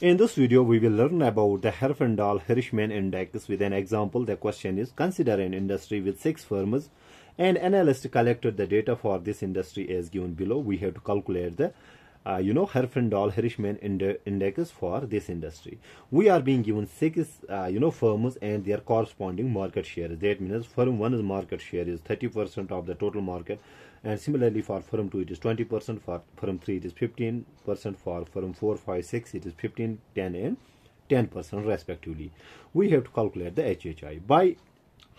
In this video, we will learn about the Herfindahl-Hirschman index with an example. The question is, consider an industry with six firms and analyst collected the data for this industry as given below. We have to calculate the uh, you know Herfindahl-Hirschman index for this industry. We are being given six uh, you know firms and their corresponding market share. That means firm one is market share is 30% of the total market and similarly for firm 2 it is 20% for firm 3 it is 15% for firm 4 5 6 it is 15 10 and 10% respectively. We have to calculate the HHI by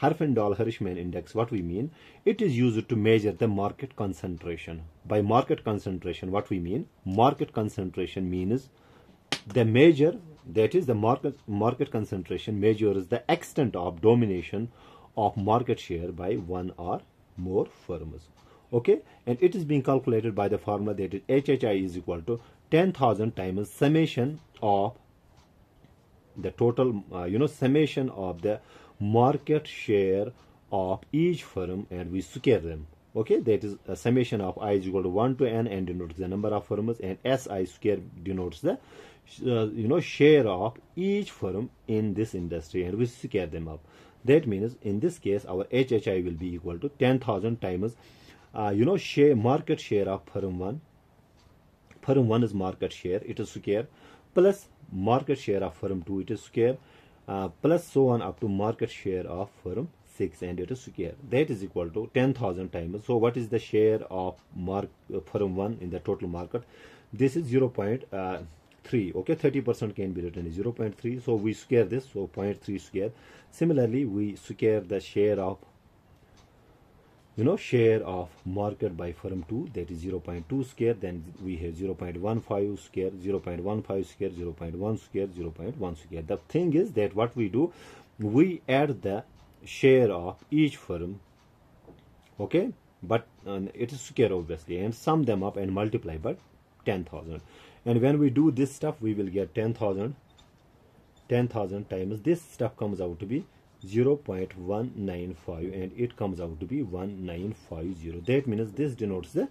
Herfindahl-Hirschman index, what we mean, it is used to measure the market concentration. By market concentration, what we mean, market concentration means the measure, that is the market, market concentration measures the extent of domination of market share by one or more firms. Okay, and it is being calculated by the formula that is HHI is equal to 10,000 times summation of the total, uh, you know, summation of the market share of each firm and we square them. Okay? That is a summation of i is equal to 1 to n and denotes the number of firms and si square denotes the uh, you know share of each firm in this industry and we square them up. That means in this case our hhi will be equal to 10000 times uh, you know share market share of firm 1 firm 1 is market share. It is square plus market share of firm 2 it is square. Uh, plus so on up to market share of firm 6 and it is square. That is equal to 10000 times. So what is the share of mark uh, firm 1 in the total market? This is 0 uh, 0.3 okay? 30 percent can be written as 0.3 so we square this so 0.3 square. Similarly we square the share of you know share of market by firm 2 that is 0.2 square then we have 0.15 square 0.15 square 0.1 square 0.1 square. The thing is that what we do we add the share of each firm okay? But uh, it is square obviously and sum them up and multiply by 10000 and when we do this stuff we will get 10000 10000 times this stuff comes out to be 0.195 and it comes out to be 1950 that means this denotes the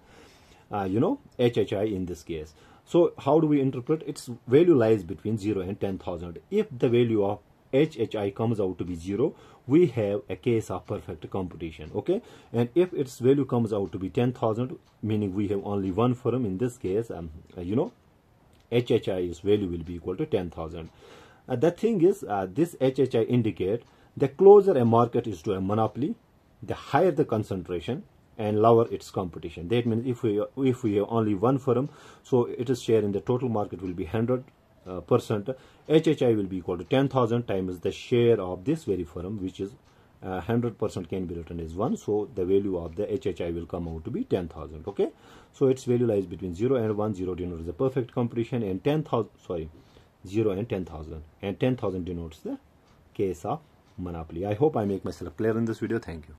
uh, you know HHI in this case. So how do we interpret? Its value lies between 0 and 10,000 if the value of HHI comes out to be 0 we have a case of perfect competition okay? And if its value comes out to be 10,000 meaning we have only one firm in this case um, uh, you know HHI's value will be equal to 10,000 uh, the thing is uh, this HHI indicate the closer a market is to a monopoly, the higher the concentration and lower its competition. That means if we if we have only one firm, so its share in the total market will be 100 uh, percent. HHI will be equal to 10,000 times the share of this very firm, which is 100 uh, percent can be written as 1 so the value of the HHI will come out to be 10,000 okay so its value lies between 0 and 1 0 denotes the perfect competition and 10,000 sorry 0 and 10,000 and 10,000 denotes the case of monopoly. I hope i make myself clear in this video. Thank you